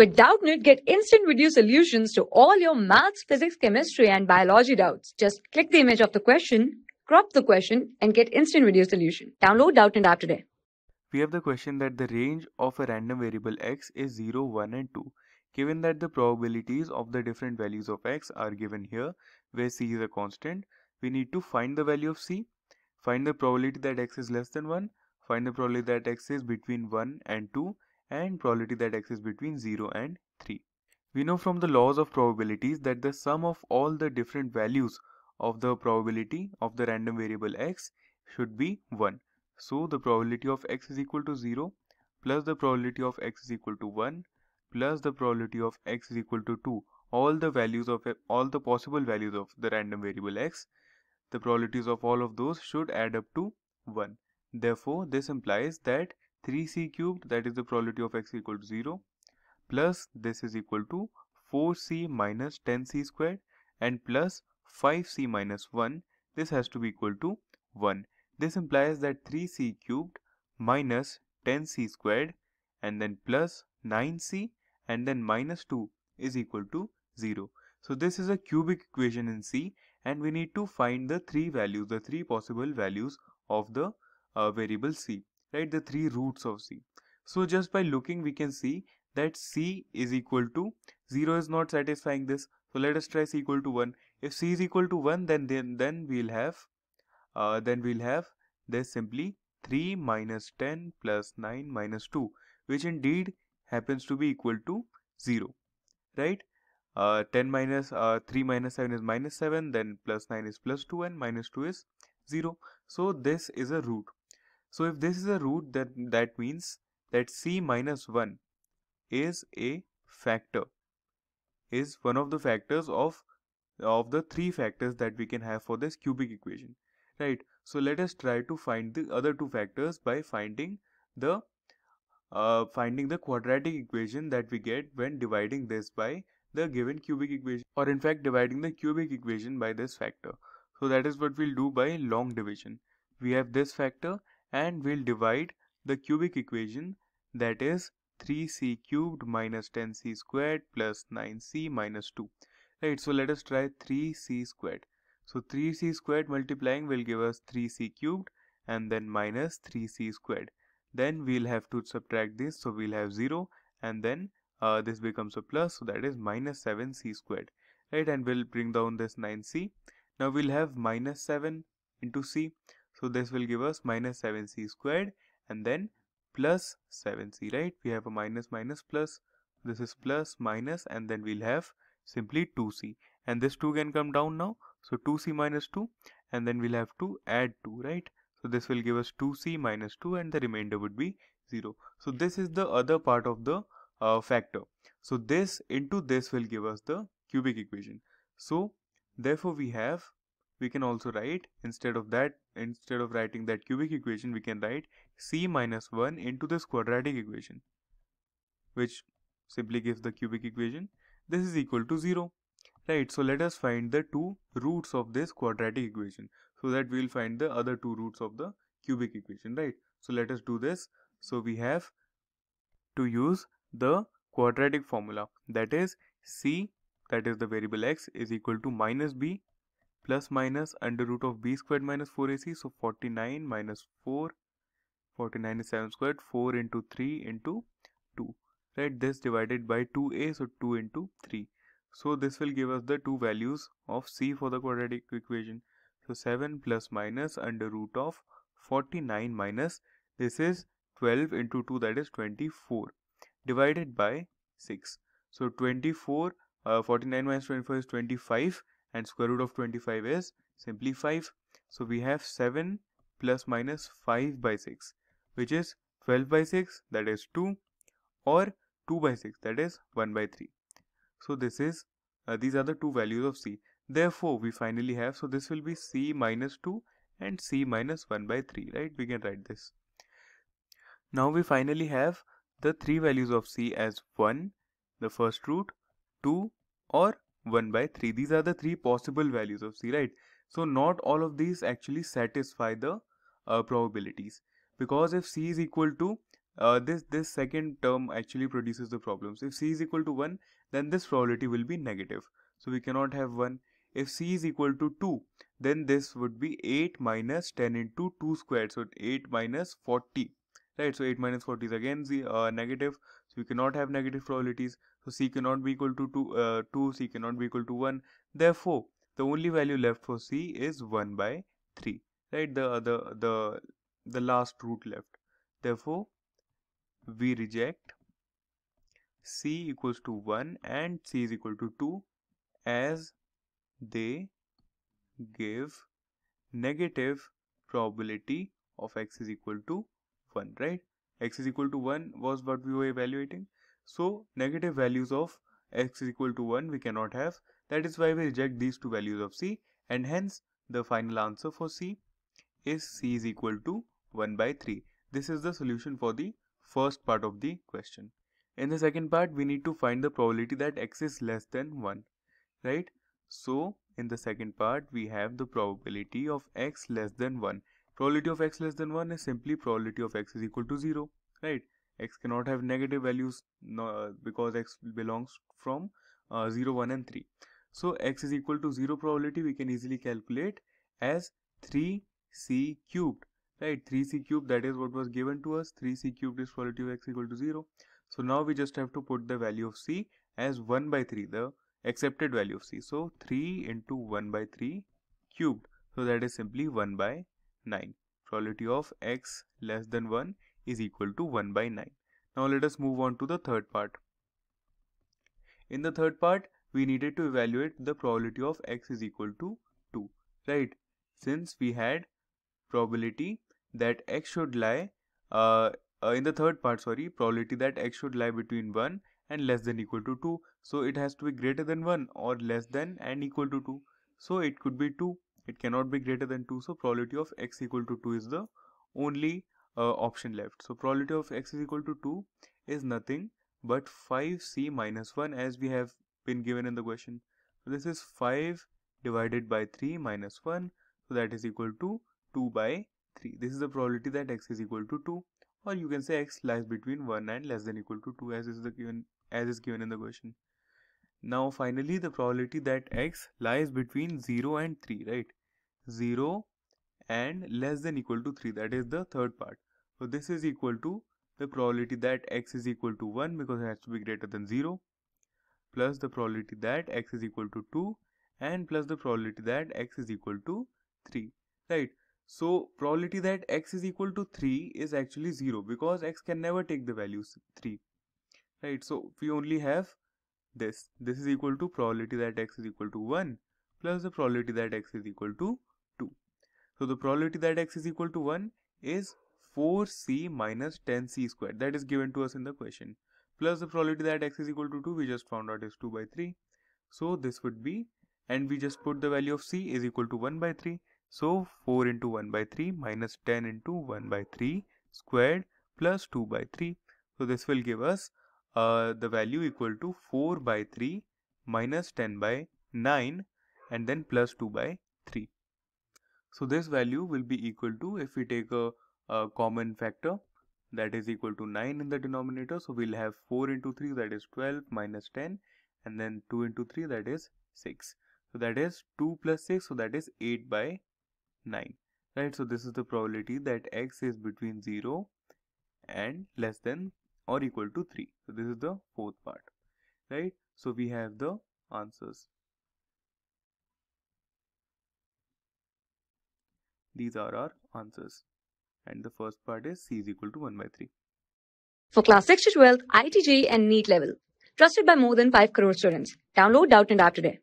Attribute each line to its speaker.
Speaker 1: With Doubtnut, get instant video solutions to all your maths, physics, chemistry, and biology doubts. Just click the image of the question, crop the question, and get instant video solution. Download Doubtnut app today.
Speaker 2: We have the question that the range of a random variable x is 0, 1 and 2. Given that the probabilities of the different values of x are given here, where c is a constant, we need to find the value of c, find the probability that x is less than 1, find the probability that x is between 1 and 2, and probability that x is between 0 and 3. We know from the laws of probabilities that the sum of all the different values of the probability of the random variable x should be 1. So the probability of x is equal to 0 plus the probability of x is equal to 1 plus the probability of x is equal to 2 all the values of all the possible values of the random variable x the probabilities of all of those should add up to 1 therefore this implies that 3c cubed that is the probability of x equal to 0 plus this is equal to 4c minus 10c squared and plus 5c minus 1 this has to be equal to 1 this implies that 3c cubed minus 10c squared and then plus 9c and then minus 2 is equal to 0. So this is a cubic equation in C and we need to find the three values, the three possible values of the uh, variable C, right? The three roots of C. So just by looking we can see that C is equal to 0 is not satisfying this. So let us try C equal to 1. If C is equal to 1 then then, then we'll have uh, then we'll have this simply 3 minus 10 plus 9 minus 2 which indeed happens to be equal to 0 right uh, 10 minus uh, 3 minus 7 is minus 7 then plus 9 is plus 2 and minus 2 is 0 so this is a root so if this is a root that that means that c minus 1 is a factor is one of the factors of of the three factors that we can have for this cubic equation right so let us try to find the other two factors by finding the uh, finding the quadratic equation that we get when dividing this by the given cubic equation or in fact dividing the cubic equation by this factor. So that is what we'll do by long division. We have this factor and we'll divide the cubic equation that is 3c cubed minus 10c squared plus 9c minus 2. Right, so let us try 3c squared. So 3c squared multiplying will give us 3c cubed and then minus 3c squared then we'll have to subtract this so we'll have 0 and then uh, this becomes a plus so that is minus 7c squared right and we'll bring down this 9c now we'll have minus 7 into c so this will give us minus 7c squared and then plus 7c right we have a minus minus plus this is plus minus and then we'll have simply 2c and this 2 can come down now so 2c minus 2 and then we'll have to add 2 right so this will give us 2c minus 2 and the remainder would be 0. So this is the other part of the uh, factor. So this into this will give us the cubic equation. So therefore we have we can also write instead of that instead of writing that cubic equation we can write c minus 1 into this quadratic equation which simply gives the cubic equation. This is equal to 0 right? So let us find the two roots of this quadratic equation so that we'll find the other two roots of the cubic equation right? So let us do this. So we have to use the quadratic formula that is c that is the variable x is equal to minus b plus minus under root of b squared minus 4ac so 49 minus 4 49 is 7 squared 4 into 3 into 2 right? This divided by 2a so 2 into 3 so this will give us the two values of c for the quadratic equation. So 7 plus minus under root of 49 minus this is 12 into 2 that is 24 divided by 6. So 24 uh, 49 minus 24 is 25 and square root of 25 is simply 5. So we have 7 plus minus 5 by 6 which is 12 by 6 that is 2 or 2 by 6 that is 1 by 3. So this is uh, these are the two values of C. Therefore, we finally have, so this will be C minus 2 and C minus 1 by 3, right? We can write this. Now we finally have the three values of C as 1, the first root, 2 or 1 by 3. These are the three possible values of C, right? So not all of these actually satisfy the uh, probabilities because if C is equal to uh, this this second term actually produces the problems. If c is equal to 1, then this probability will be negative. So we cannot have 1. If c is equal to 2, then this would be 8 minus 10 into 2 squared. So 8 minus 40. Right, so 8 minus 40 is again the uh, negative. So we cannot have negative probabilities. So c cannot be equal to 2, uh, 2, c cannot be equal to 1. Therefore, the only value left for c is 1 by 3. Right, the, the, the, the last root left. Therefore, we reject c equals to 1 and c is equal to 2 as they give negative probability of x is equal to 1 right x is equal to 1 was what we were evaluating so negative values of x is equal to 1 we cannot have that is why we reject these two values of c and hence the final answer for c is c is equal to 1 by 3 this is the solution for the first part of the question. In the second part, we need to find the probability that x is less than 1, right? So, in the second part, we have the probability of x less than 1. Probability of x less than 1 is simply probability of x is equal to 0, right? x cannot have negative values because x belongs from uh, 0, 1 and 3. So, x is equal to 0 probability we can easily calculate as 3c cubed right? 3c cubed that is what was given to us. 3c cubed is probability of x equal to 0 so now we just have to put the value of c as 1 by 3 the accepted value of c. So 3 into 1 by 3 cubed. So that is simply 1 by 9 probability of x less than 1 is equal to 1 by 9 now let us move on to the third part. In the third part we needed to evaluate the probability of x is equal to 2 right? Since we had probability that x should lie uh, uh, in the third part sorry probability that x should lie between 1 and less than equal to 2 so it has to be greater than 1 or less than and equal to 2 so it could be 2 it cannot be greater than 2 so probability of x equal to 2 is the only uh, option left so probability of x is equal to 2 is nothing but 5c minus 1 as we have been given in the question so this is 5 divided by 3 minus 1 so that is equal to 2 by 3. This is the probability that x is equal to 2 or you can say x lies between 1 and less than equal to 2 as is the given as is given in the question. Now finally the probability that x lies between 0 and 3 right 0 and less than equal to 3 that is the third part. So this is equal to the probability that x is equal to 1 because it has to be greater than 0 plus the probability that x is equal to 2 and plus the probability that x is equal to 3 right so probability that x is equal to 3 is actually 0 because x can never take the value 3. Right, so we only have this. This is equal to probability that x is equal to 1 plus the probability that x is equal to 2. So the probability that x is equal to 1 is 4c minus 10c squared that is given to us in the question plus the probability that x is equal to 2 we just found out is 2 by 3 so this would be and we just put the value of c is equal to 1 by 3 so 4 into 1 by 3 minus 10 into 1 by 3 squared plus 2 by 3. So this will give us uh, the value equal to 4 by 3 minus 10 by 9 and then plus 2 by 3. So this value will be equal to if we take a, a common factor that is equal to 9 in the denominator. So we'll have 4 into 3 that is 12 minus 10 and then 2 into 3 that is 6. So that is 2 plus 6 so that is 8 by 9 right so this is the probability that x is between 0 and less than or equal to 3 so this is the fourth part right so we have the answers these are our answers. And the first part is c is equal to 1 by 3
Speaker 1: for class 6 to 12 IIT JEE and NEET level. Trusted by more than 5 crore students. Download Doubtnut app today